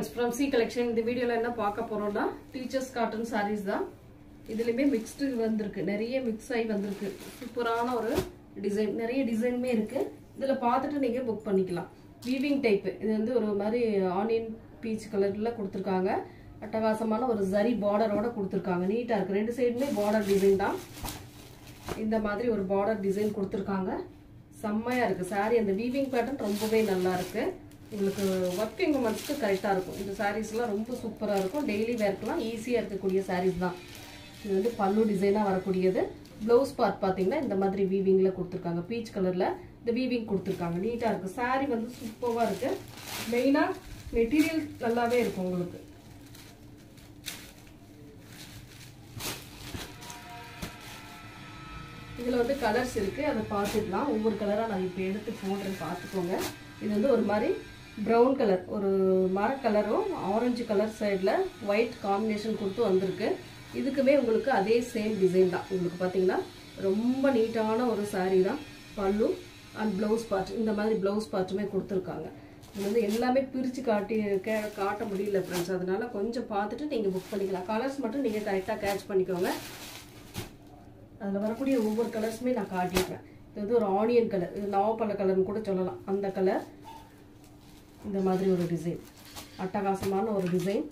Friends from C collection இந்த வீடியோவில் என்ன பார்க்க போகிறோம்னா டீச்சர்ஸ் காட்டன் சாரீஸ் தான். இதுலேயுமே மிக்ஸ்டு வந்திருக்கு. நிறைய மிக்ஸ் ஆகி வந்திருக்கு. சூப்பரான ஒரு டிசைன் நிறைய டிசைனுமே இருக்குது இதில் பார்த்துட்டு நீங்கள் புக் பண்ணிக்கலாம். வீவிங் டைப் இது வந்து ஒரு மாதிரி ஆனியன் பீச் கலரில் கொடுத்துருக்காங்க. அட்டகாசமான ஒரு ஜரி பார்டரோட கொடுத்துருக்காங்க. நீட்டாக இருக்குது ரெண்டு சைடுமே பார்டர் டிசைன் தான். இந்த மாதிரி ஒரு பார்டர் டிசைன் கொடுத்துருக்காங்க. செம்மையாக இருக்குது சாரி அந்த வீவிங் பேட்டர்ன் ரொம்பவே நல்லா இருக்குது உங்களுக்கு ஒர்க்கிங் உமன்ஸ்க்கு கரெக்டாக இருக்கும். இந்த சாரீஸ்லாம் ரொம்ப சூப்பராக இருக்கும். டெய்லி வேர்க்கெலாம் ஈஸியாக இருக்கக்கூடிய சாரீஸ் தான். இது வந்து பல்லு டிசைனாக வரக்கூடியது. ப்ளவுஸ் பார்ட் பார்த்தீங்கன்னா இந்த மாதிரி வீவிங்கில் கொடுத்துருக்காங்க. பீச் கலரில் இந்த வீவிங் கொடுத்துருக்காங்க. நீட்டாக இருக்குது saree வந்து சூப்பராக இருக்குது மெயினாக மெட்டீரியல் நல்லாவே இருக்கும் உங்களுக்கு. இதில் வந்து கலர்ஸ் இருக்குது அதை பார்த்துக்கலாம். ஒவ்வொரு கலராக நான் இப்போ எடுத்து போடுறேன். பார்த்துக்கோங்க. இது வந்து ஒரு மாதிரி ப்ரௌன் கலர் ஒரு மர கலரும் ஆரஞ்சு கலர் சைடில் ஒயிட் காம்பினேஷன் கொடுத்து வந்திருக்கு. இதுக்குமே உங்களுக்கு அதே சேம் டிசைன் தான். உங்களுக்கு பார்த்தீங்கன்னா ரொம்ப நீட்டான ஒரு சாரீ தான். பல்லு அண்ட் ப்ளவுஸ் பார்ட் இந்த மாதிரி ப்ளவுஸ் பார்ட்டுமே கொடுத்துருக்காங்க. இது வந்து எல்லாமே பிரித்து காட்டி கே காட்ட முடியல ஃப்ரெண்ட்ஸ் அதனால் கொஞ்சம் பார்த்துட்டு நீங்கள் புக் பண்ணிக்கலாம். கலர்ஸ் மட்டும் நீங்கள் கரெக்டாக கேட்ச் பண்ணிக்கோங்க. அதில் வரக்கூடிய ஒவ்வொரு கலர்ஸுமே நான் காட்டிடுறேன். இது வந்து ஒரு ஆனியன் கலர் இது நாவப்பழ கலர்னு கூட சொல்லலாம். அந்த கலர் இந்த மாதிரி ஒரு டிசைன் அட்டகாசமான ஒரு டிசைன்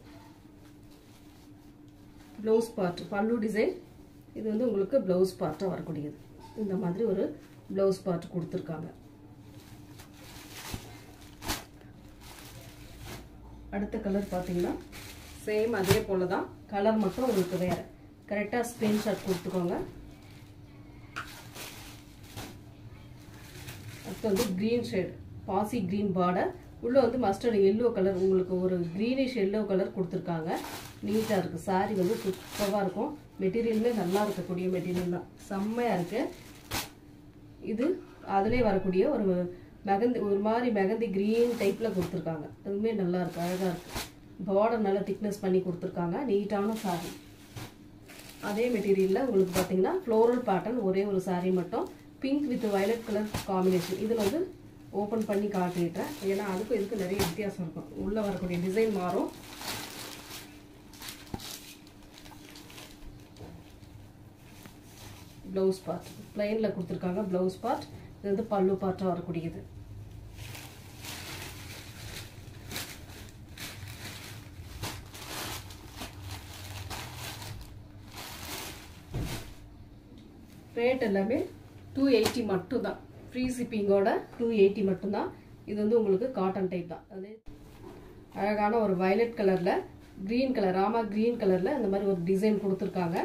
ப்ளவுஸ் பார்ட் பல்லு டிசைன் இது வந்து உங்களுக்கு ப்ளவுஸ் பார்ட்டாக வரக்கூடியது. இந்த மாதிரி ஒரு ப்ளவுஸ் பார்ட் கொடுத்துருக்காங்க. அடுத்த கலர் பார்த்தீங்கன்னா சேம் அதே போல் தான் கலர் மட்டும் உங்களுக்கு வேறு. கரெக்டாக ஸ்க்ரீன்ஷாட் கொடுத்துக்கோங்க. அடுத்து வந்து க்ரீன் ஷேட் பாசி க்ரீன் பார்டர் உள்ளே வந்து மஸ்டர்டு எல்லோ கலர் உங்களுக்கு ஒரு க்ரீனிஷ் எல்லோ கலர் கொடுத்துருக்காங்க. நீட்டாக இருக்குது சாரீ வந்து சூப்பராக இருக்கும். மெட்டீரியலுமே நல்லா இருக்கக்கூடிய மெட்டீரியல் தான். செம்மையாக இருக்குது இது அதிலே வரக்கூடிய ஒரு மெகந்தி ஒரு மாதிரி மெகந்தி க்ரீன் டைப்பில் கொடுத்துருக்காங்க. அதுவுமே நல்லா இருக்குது அழகாக இருக்குது பார்டர் நல்லா திக்னஸ் பண்ணி கொடுத்துருக்காங்க. நீட்டான சாரீ அதே மெட்டீரியலில் உங்களுக்கு பார்த்தீங்கன்னா ஃப்ளோரல் பேட்டர்ன் ஒரே ஒரு சாரீ மட்டும். Pink with violet colour combination இதில் வந்து ஓப்பன் பண்ணி காட்டிட்டேன் ஏன்னா அதுக்கும் இதுக்கு நிறைய வித்தியாசம் இருக்கும். உள்ளே வரக்கூடிய டிசைன் மாறும். ப்ளவுஸ் பார்ட் பிளைனில் கொடுத்துருக்காங்க ப்ளவுஸ் பார்ட் இது வந்து பல்லு பார்ட்டாக வரக்கூடியது. ரேட் எல்லாமே டூ எயிட்டி மட்டும் தான் ஃப்ரீ ஷிப்பிங்கோட டூ எயிட்டி மட்டும்தான். இது வந்து உங்களுக்கு காட்டன் டைப் தான். அது அழகான ஒரு வயலட் கலரில் க்ரீன் கலர் ராமா க்ரீன் கலரில் இந்த மாதிரி ஒரு டிசைன் கொடுத்துருக்காங்க.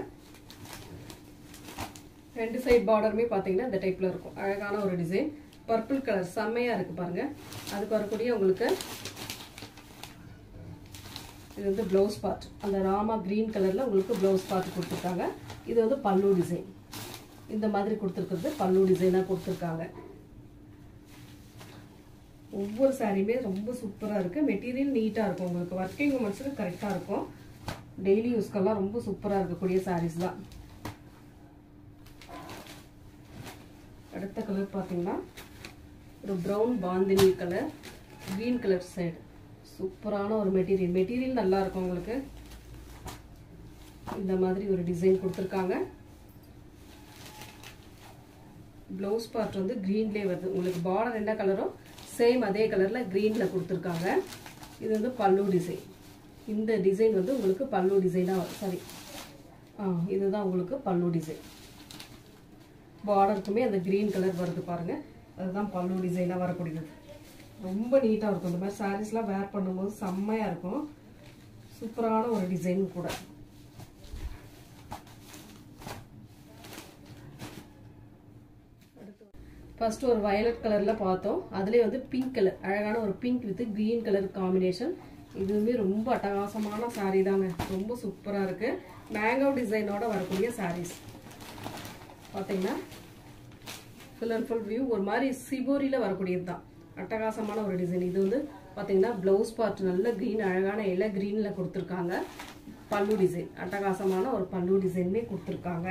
ரெண்டு சைட் பார்டருமே பார்த்தீங்கன்னா இந்த டைப்பில் இருக்கும். அழகான ஒரு டிசைன் பர்பிள் கலர் செம்மையாக இருக்குது பாருங்கள் அதுக்கு வரக்கூடிய உங்களுக்கு இது வந்து ப்ளவுஸ் பார்ட் அந்த ராமா க்ரீன் கலரில் உங்களுக்கு ப்ளவுஸ் பார்ட் கொடுத்துருக்காங்க. இது வந்து பல்லு டிசைன் இந்த மாதிரி கொடுத்துருக்குறது பல்லு டிசைனாக கொடுத்துருக்காங்க. ஒவ்வொரு சாரியுமே ரொம்ப சூப்பராக இருக்குது மெட்டீரியல் நீட்டாக இருக்கும் உங்களுக்கு. ஒர்க்கிங் உமன்ஸுக்கு கரெக்டாக இருக்கும். டெய்லி யூஸ்க்கெல்லாம் ரொம்ப சூப்பராக இருக்கக்கூடிய சாரீஸ் தான். அடுத்த கலர் பார்த்தீங்கன்னா ஒரு brown bandhani colour green colour side சூப்பரான ஒரு மெட்டீரியல் மெட்டீரியல் நல்லாயிருக்கும் உங்களுக்கு. இந்த மாதிரி ஒரு டிசைன் கொடுத்துருக்காங்க. ப்ளவுஸ் பார்ட் வந்து க்ரீன்லேயே வருது. உங்களுக்கு பார்டர் என்ன கலரோ சேம் அதே கலரில் க்ரீனில் கொடுத்துருக்காங்க. இது வந்து பல்லு டிசைன் இந்த டிசைன் வந்து உங்களுக்கு பல்லு டிசைனாக சாரி ஆ இதுதான் உங்களுக்கு பல்லு டிசைன் பார்டருக்குமே அந்த க்ரீன் கலர் வருது பாருங்கள் அதுதான் பல்லு டிசைனாக வரக்கூடியது. ரொம்ப நீட்டாக இருக்கும். இந்த மாதிரி சாரீஸ்லாம் வேர் பண்ணும்போது செம்மையாக இருக்கும். சூப்பரான ஒரு டிசைன் கூட. ஃபஸ்ட்டு ஒரு வயலட் கலரில் பார்த்தோம். அதுலேயே வந்து பிங்க் கலர் அழகான ஒரு pink with green colour combination இதுவுமே ரொம்ப அட்டகாசமான சாரீ தாங்க. ரொம்ப சூப்பராக இருக்குது மேங்கோ டிசைனோட வரக்கூடிய சாரீஸ் பார்த்தீங்கன்னா ஃபுல் அண்ட் ஃபுல் வியூ ஒரு மாதிரி சிபோரியில் வரக்கூடியது தான். அட்டகாசமான ஒரு டிசைன் இது வந்து பார்த்தீங்கன்னா ப்ளவுஸ் பார்ட் நல்ல க்ரீன் அழகான இலை க்ரீனில் கொடுத்துருக்காங்க. பல்லு டிசைன் அட்டகாசமான ஒரு பல்லு டிசைனுமே கொடுத்துருக்காங்க.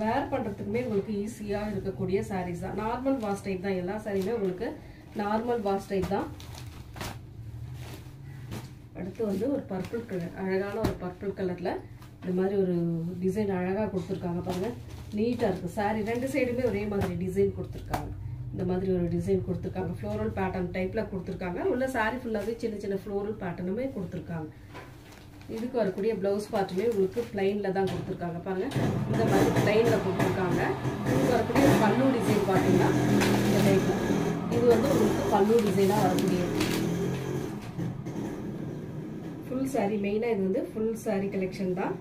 வேர் பண்ணுறதுக்குமே உங்களுக்கு ஈஸியாக இருக்கக்கூடிய சாரீஸ் தான். நார்மல் வாஷ் டைப் தான். எல்லா சாரியுமே உங்களுக்கு நார்மல் வாஷ் டைப் தான். அடுத்து வந்து ஒரு பர்பிள் கலர் அழகான ஒரு பர்பிள் கலரில் இந்த மாதிரி ஒரு டிசைன் அழகாக கொடுத்துருக்காங்க பாருங்கள் நீட்டாக இருக்குது சாரீ ரெண்டு சைடுமே ஒரே மாதிரி டிசைன் கொடுத்துருக்காங்க. இந்த மாதிரி ஒரு டிசைன் கொடுத்துருக்காங்க. ஃப்ளோரல் பேட்டர்ன் டைப்பில் கொடுத்துருக்காங்க. உள்ள சாரீ ஃபுல்லாகவே சின்ன சின்ன ஃப்ளோரல் பேட்டர்னுமே கொடுத்துருக்காங்க. இதுக்கு வரக்கூடிய ப்ளவுஸ் பார்ட்டுமே உங்களுக்கு பிளைனில் தான் கொடுத்துருக்காங்க. பாருங்கள் இந்த மாதிரி பிளைனில் கொடுத்துருக்காங்க. இதுக்கு வரக்கூடிய பல்லு டிசைன் பார்த்தீங்கன்னா இந்த டைப்பில் இது வந்து உங்களுக்கு பல்லு டிசைனாக வரக்கூடியது. ஃபுல் saree மெயினாக இது வந்து ஃபுல் saree கலெக்ஷன் தான்.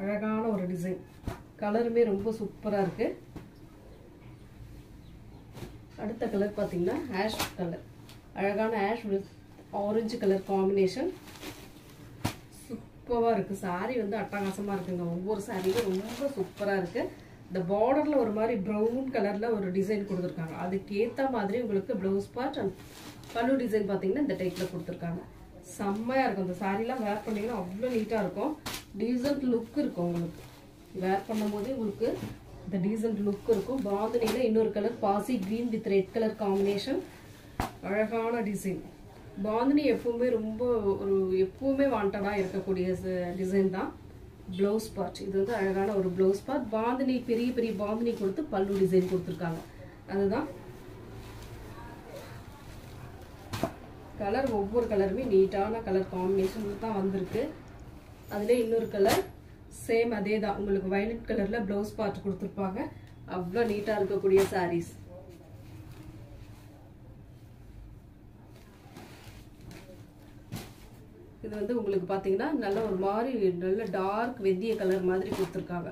அழகான ஒரு டிசைன் கலருமே ரொம்ப சூப்பராக இருக்கு. அடுத்த கலர் பார்த்தீங்கன்னா ஆஷ் கலர் அழகான ash with orange colour combination சூப்பராக இருக்குது சாரீ வந்து அட்டகாசமாக இருக்குங்க. ஒவ்வொரு சாரியும் ரொம்ப சூப்பராக இருக்குது இந்த பார்டரில் ஒரு மாதிரி ப்ரௌன் கலரில் ஒரு டிசைன் கொடுத்துருக்காங்க. அதுக்கேற்ற மாதிரி உங்களுக்கு blouse part and pallu design பார்த்தீங்கன்னா இந்த டைப்பில் கொடுத்துருக்காங்க. செம்மையாக இருக்கும். இந்த சாரீலாம் வேர் பண்ணிங்கன்னா அவ்வளோ நீட்டாக இருக்கும். டீசன்ட் லுக் இருக்கும் உங்களுக்கு. வேர் பண்ணும்போதே உங்களுக்கு இந்த டீசன்ட் லுக் இருக்கும். பாந்தினியில் இன்னொரு கலர் பாசி green with red colour combination அழகான டிசைன் பாந்தினி எப்பவுமே ரொம்ப ஒரு எப்பவுமே வாண்டடாக இருக்கக்கூடிய டிசைன் தான். ப்ளவுஸ் பார்ட் இது வந்து அழகான ஒரு ப்ளவுஸ் பார்ட் பாந்தினி பெரிய பெரிய பாந்தினி கொடுத்து பல்லு டிசைன் கொடுத்துருக்காங்க. அதுதான். கலர் ஒவ்வொரு கலருமே நீட்டான கலர் காம்பினேஷன் தான் வந்திருக்கு. அதுலேயே இன்னொரு கலர் சேம் அதே தான் உங்களுக்கு வயலட் கலரில் ப்ளவுஸ் பார்ட் கொடுத்துருப்பாங்க. அவ்வளோ நீட்டாக இருக்கக்கூடிய சாரீஸ் இது வந்து உங்களுக்கு பார்த்தீங்கன்னா நல்ல ஒரு மாதிரி நல்ல டார்க் வெந்திய கலர் மாதிரி கொடுத்துருக்காங்க.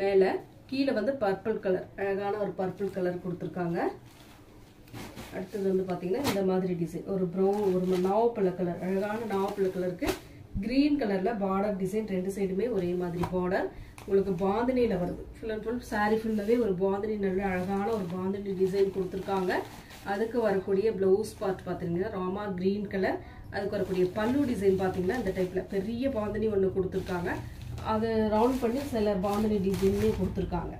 மேலே கீழே வந்து பர்பிள் கலர் அழகான ஒரு பர்பிள் கலர் கொடுத்துருக்காங்க. அடுத்தது வந்து பார்த்தீங்கன்னா இந்த மாதிரி டிசைன் ஒரு ப்ரௌன் ஒரு நாவப்பழ கலர் அழகான நாவப்பழ கலருக்கு க்ரீன் கலரில் பார்டர் டிசைன் ரெண்டு சைடுமே ஒரே மாதிரி பார்டர் உங்களுக்கு பாந்தினியில் வருது. ஃபுல் அண்ட் ஃபுல் சாரீ ஃபுல்லாகவே ஒரு பாந்தினி நல்ல அழகான ஒரு பாந்தினி டிசைன் கொடுத்துருக்காங்க. அதுக்கு வரக்கூடிய ப்ளவுஸ் பார்ட் பார்த்தீங்கன்னா ராமா க்ரீன் கலர் அதுக்கு வரக்கூடிய பல்லு டிசைன் பார்த்தீங்கன்னா இந்த டைப்பில் பெரிய பாந்தினி ஒன்று கொடுத்துருக்காங்க. அதை ரவுண்ட் பண்ணி சில பாந்தினி டிசைன்லேயும் கொடுத்துருக்காங்க.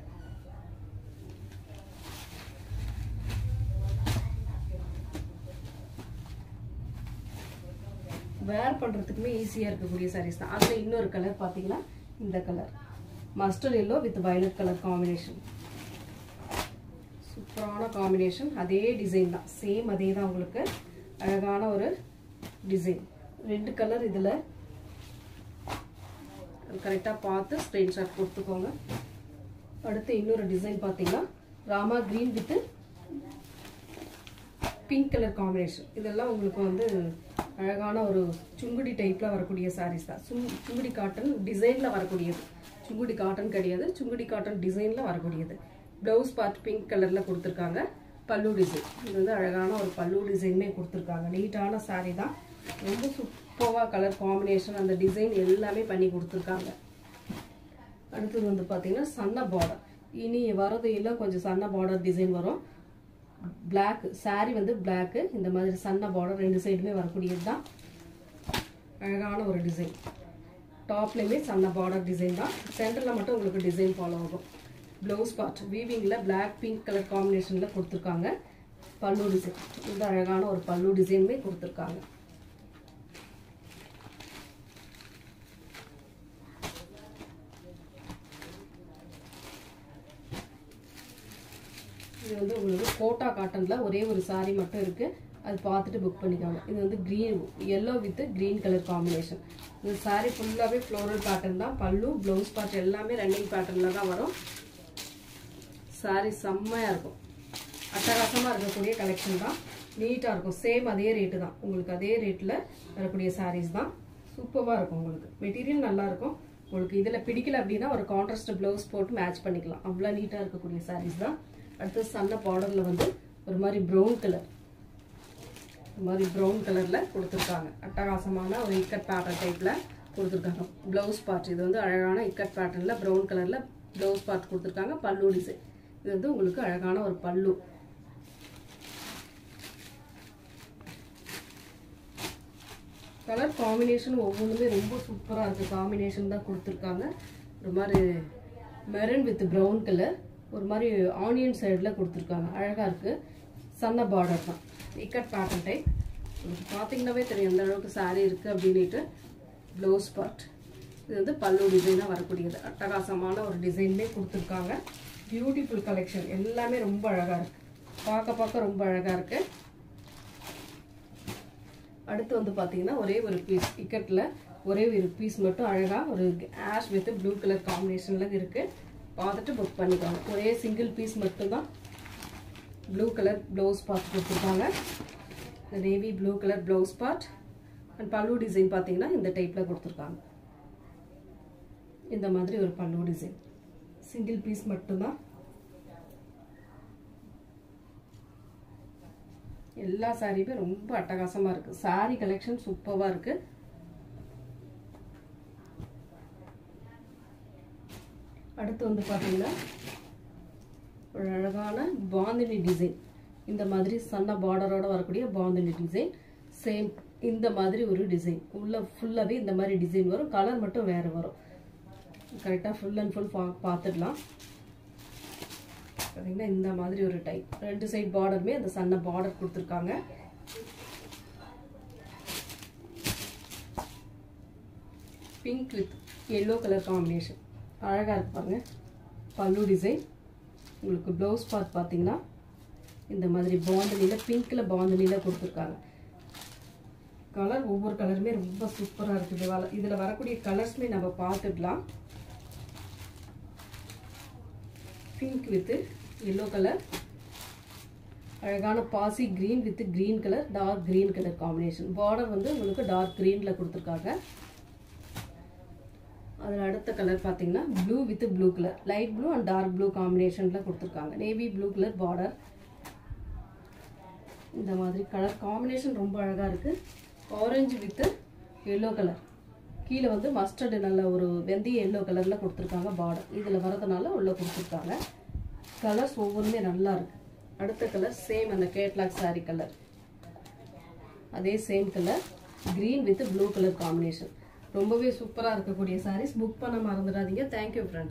வேர் பண்ணுறதுக்குமே ஈஸியாக இருக்கக்கூடிய சாரீஸ் தான். அதில் இன்னொரு கலர் பார்த்தீங்கன்னா இந்த colour mustard yellow with violet colour combination சூப்பரான காம்பினேஷன் அதே டிசைன் தான். சேம் அதே தான் உங்களுக்கு. அழகான ஒரு டிசைன் ரெண்டு கலர் இதில். கரெக்டாக பார்த்து ஸ்க்ரீன்ஷாட் கொடுத்துக்கோங்க. அடுத்து இன்னொரு டிசைன் பார்த்தீங்கன்னா rama green with pink colour combination இதெல்லாம் உங்களுக்கு வந்து அழகான ஒரு சுங்குடி டைப்பில் வரக்கூடிய சாரீஸ் தான். சுங் சுங்குடி காட்டன் டிசைனில் வரக்கூடியது. சுங்குடி காட்டன் கிடையாது. சுங்குடி காட்டன் டிசைனில் வரக்கூடியது. ப்ளவுஸ் பார்ட் பிங்க் கலரில் கொடுத்துருக்காங்க. பல்லு டிசைன் இது வந்து அழகான ஒரு பல்லு டிசைனுமே கொடுத்துருக்காங்க. நீட்டான சாரீ தான். ரொம்ப சூப்பராக கலர் காம்பினேஷன் அந்த டிசைன் எல்லாமே பண்ணி கொடுத்துருக்காங்க. அடுத்தது வந்து பார்த்தீங்கன்னா சன்ன பார்டர் இனி வரது கொஞ்சம் சன்ன பார்டர் டிசைன் வரும். பிளாக் சாரி வந்து பிளாக்கு இந்த மாதிரி சன்ன பார்டர் ரெண்டு சைடுமே வரக்கூடியது தான். அழகான ஒரு டிசைன் டாப்லேயுமே சன்ன பார்டர் டிசைன் தான். சென்டரில் மட்டும் உங்களுக்கு டிசைன் ஃபாலோ ஆகும். ப்ளவுஸ் பார்ட் வீவிங்கில் பிளாக் பிங்க் கலர் காம்பினேஷனில் கொடுத்துருக்காங்க. பல்லு டிசைன் இந்த அழகான ஒரு பல்லு டிசைனுமே கொடுத்துருக்காங்க. இது வந்து உங்களுக்கு கோட்டா காட்டனில் ஒரே ஒரு சாரி மட்டும் இருக்குது அது பார்த்துட்டு புக் பண்ணிக்கோங்க. இது வந்து green yellow with green colour combination இந்த சாரீ ஃபுல்லாகவே ஃப்ளோரல் பேட்டர்ன் தான். பல்லு ப்ளவுஸ் பார்ட் எல்லாமே ரன்னிங் பேட்டர்னில் தான் வரும். சாரீ செம்மையாக இருக்கும். அட்டகாசமாக இருக்கக்கூடிய கலெக்ஷன் தான். நீட்டாக இருக்கும். சேம் அதே ரேட்டு தான். உங்களுக்கு அதே ரேட்டில் வரக்கூடிய சாரீஸ் தான். சூப்பராக இருக்கும் உங்களுக்கு. மெட்டீரியல் நல்லாயிருக்கும் உங்களுக்கு இதில் பிடிக்கல அப்படின்னா ஒரு கான்ட்ராஸ்ட் ப்ளவுஸ் போட்டு மேட்ச் பண்ணிக்கலாம். அவ்வளோ நீட்டாக இருக்கக்கூடிய சாரீஸ் தான். அடுத்து சன்ன பார்டரில் வந்து ஒரு மாதிரி ப்ரௌன் கலர் ஒரு மாதிரி ப்ரௌன் கலரில் கொடுத்துருக்காங்க. அட்டகாசமான ஒரு இக்கட் பேட்டர்ன் டைப்பில் கொடுத்துருக்காங்க. ப்ளவுஸ் பார்ட் இது வந்து அழகான இக்கட் பேட்டர்னில் ப்ரௌன் கலரில் ப்ளவுஸ் பார்ட் கொடுத்துருக்காங்க. பல்லு டிசைன் இது வந்து உங்களுக்கு அழகான ஒரு பல்லு. கலர் காம்பினேஷன் ஒவ்வொன்றுமே ரொம்ப சூப்பராக இருக்குது காம்பினேஷன் தான் கொடுத்துருக்காங்க. ஒரு மாதிரி மெரன் வித் ப்ரௌன் கலர் ஒரு மாதிரி ஆனியன் சைடில் கொடுத்துருக்காங்க. அழகாக இருக்குது சன்ன பார்டர் தான். இக்கட் பேட்டர்ன் டைப் உங்களுக்கு பார்த்தீங்கன்னாவே தெரியும் எந்த அளவுக்கு சாரீ இருக்குது அப்படின்ட்டு ப்ளவுஸ் பார்ட் இது வந்து பல்லு டிசைனாக வரக்கூடியது. அட்டகாசமான ஒரு டிசைன்லேயே கொடுத்துருக்காங்க. பியூட்டிஃபுல் கலெக்ஷன் எல்லாமே ரொம்ப அழகாக இருக்குது பார்க்க பார்க்க ரொம்ப அழகாக இருக்குது அடுத்து வந்து பார்த்தீங்கன்னா ஒரே ஒரு பீஸ் டிக்கெட்டில் ஒரே ஒரு பீஸ் மட்டும் அழகாக ஒரு ஆஷ் வித் ப்ளூ கலர் காம்பினேஷனில் இருக்குது பார்த்துட்டு புக் பண்ணிக்கோங்க. ஒரே சிங்கிள் பீஸ் மட்டும்தான். ப்ளூ கலர் ப்ளவுஸ் பார்த்து கொடுத்துருக்காங்க. இந்த navy blue colour blouse part and pallu design பார்த்தீங்கன்னா இந்த டைப்பில் கொடுத்துருக்காங்க. இந்த மாதிரி ஒரு பல்லு டிசைன் சிங்கிள் பீஸ் மட்டும்தான். எல்லா சாரியுமே ரொம்ப அட்டகாசமாக இருக்குது சாரி கலெக்ஷன் சூப்பராக இருக்குது அடுத்து வந்து பார்த்தீங்கன்னா ஒரு அழகான பாந்தினி டிசைன் இந்த மாதிரி சன்ன பார்டரோட வரக்கூடிய பாந்தினி டிசைன் சேம் இந்த மாதிரி ஒரு டிசைன் உள்ள ஃபுல்லாகவே இந்த மாதிரி டிசைன் வரும். கலர் மட்டும் வேறு வரும். கரெக்டாக ஃபுல் அண்ட் ஃபுல் பா பார்த்துடலாம். பார்த்தீங்கன்னா இந்த மாதிரி ஒரு டைப் ரெண்டு சைட் பார்டருமே அந்த சன்ன பார்டர் கொடுத்துருக்காங்க. Pink with yellow colour combination அழகாக இருப்பாங்க பல்லு டிசைன் உங்களுக்கு ப்ளவுஸ் பார்ட் பார்த்தீங்கன்னா இந்த மாதிரி பாந்தனியில் பிங்க்கில் பாந்தனியில் கொடுத்துருக்காங்க. கலர் ஒவ்வொரு கலருமே ரொம்ப சூப்பராக இருக்குது இதில் வரக்கூடிய கலர்ஸ்மே நம்ம பார்த்துக்கலாம். பிங்க் வித்து எல்லோ கலர் அழகான பாசி green with green colour dark green colour combination border வந்து உங்களுக்கு டார்க் க்ரீனில் கொடுத்துருக்காங்க. அதில் அடுத்த கலர் பார்த்தீங்கன்னா blue with blue colour light blue and dark blue காம்பினேஷனில் கொடுத்துருக்காங்க. நேவி ப்ளூ கலர் பார்டர் இந்த மாதிரி கலர் காம்பினேஷன் ரொம்ப அழகாக இருக்குது ஆரஞ்சு வித்து எல்லோ கலர் கீழே வந்து மஸ்டர்டு நல்ல ஒரு வெந்தய எல்லோ கலரில் கொடுத்துருக்காங்க பார்டர் இதில் வரதுனால உள்ளே கொடுத்துருக்காங்க. கலர்ஸ் ஒவ்வொன்றுமே நல்லாயிருக்கு அடுத்த கலர் சேம் அந்த கேட்லாக் சாரி கலர் அதே same colour green with blue colour combination ரொம்பவே சூப்பராக இருக்கக்கூடிய சாரீஸ் புக் பண்ண மறந்துடாதீங்க. Thank you friends